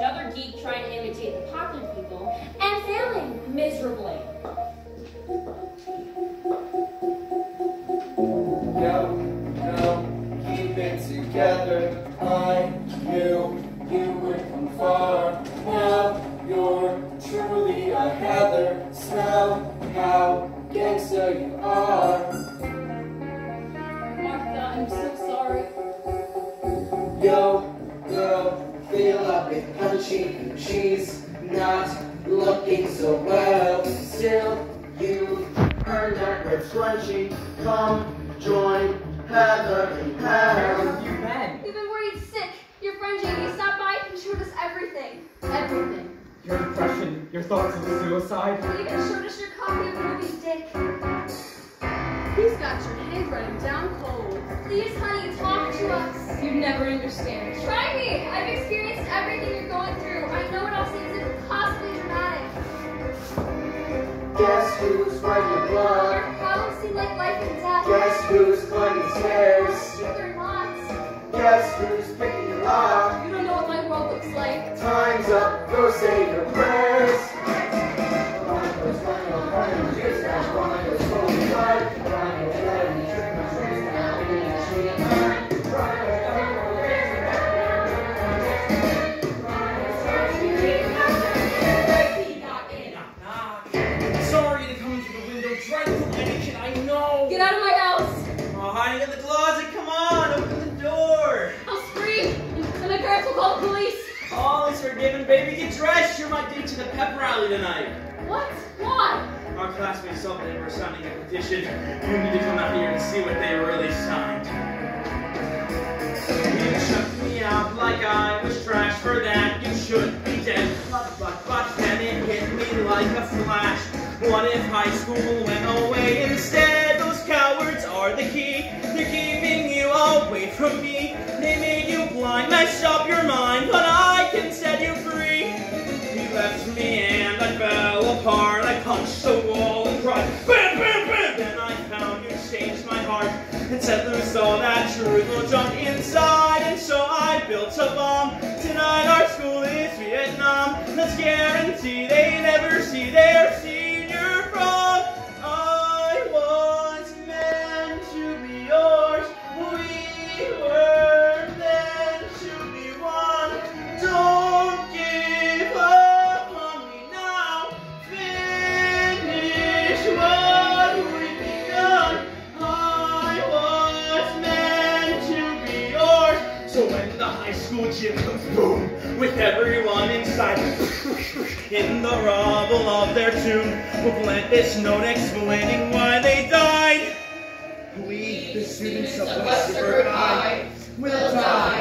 another geek trying to imitate the popular people and failing miserably. Go, go, keep it together. I knew you would come far. Now you're truly a Heather. Smell how gangster you are. Oh Martha, I'm so sorry. Yo, girl, fill up with punchy. She's not looking so well. Still, you earned that red scrunchie. Come join Heather in hell. You men, We've been worried sick. Your friend Jamie stopped by and showed us everything. Everything. your depression, your thoughts of suicide. He even showed us your copy of Moby Dick. He's got your handwriting down cold. Please, honey, talk to us. You'd never understand. Try me. I've experienced everything you're going through. I know it all seems impossibly dramatic. Guess who's fighting Our blood? problems seem like life and death. Guess who's climbing stairs? They're not. Guess who's picking you up? You don't know what my world looks like. Time's up, go say your prayers. Get out of my house. Oh, hiding in the closet. Come on, open the door. I'll scream. And the parents will call the police. All is forgiven, baby. Get dressed. You're my date to the pep rally tonight. What? Why? Our classmates thought they were signing a petition. You need to come out here and see what they really signed. You shut me out like I was trash. For that, you should be dead. But, but, but then it hit me like a flash. What if high school went away instead? Are the key. They're keeping you away from me. They made you blind, messed up your mind, but I can set you free. You left me and I fell apart. I punched the wall and cried, bam, bam, bam. Then I found you changed my heart and set loose all that truth will jump inside. And so I built a bomb. Tonight our school is Vietnam. Let's guarantee they boom, with everyone inside, in the rubble of their tomb, we'll plant this note explaining why they died. We, the students of Westerberg High, will die.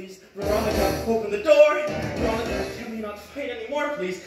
Please. Veronica, open the door. Veronica, tell me not fight anymore, please.